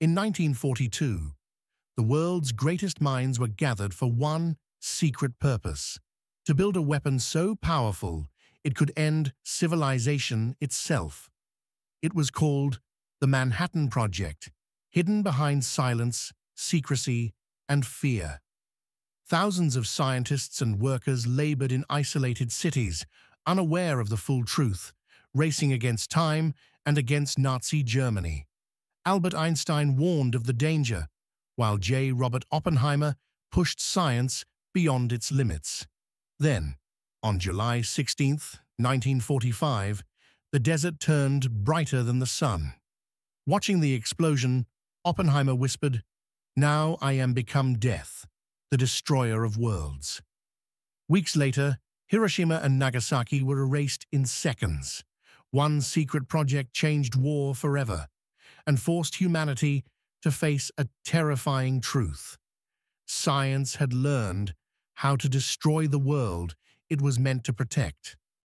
In 1942, the world's greatest minds were gathered for one secret purpose, to build a weapon so powerful it could end civilization itself. It was called the Manhattan Project, hidden behind silence, secrecy, and fear. Thousands of scientists and workers labored in isolated cities, unaware of the full truth, racing against time and against Nazi Germany. Albert Einstein warned of the danger, while J. Robert Oppenheimer pushed science beyond its limits. Then, on July 16, 1945, the desert turned brighter than the sun. Watching the explosion, Oppenheimer whispered, Now I am become death, the destroyer of worlds. Weeks later, Hiroshima and Nagasaki were erased in seconds. One secret project changed war forever and forced humanity to face a terrifying truth. Science had learned how to destroy the world it was meant to protect.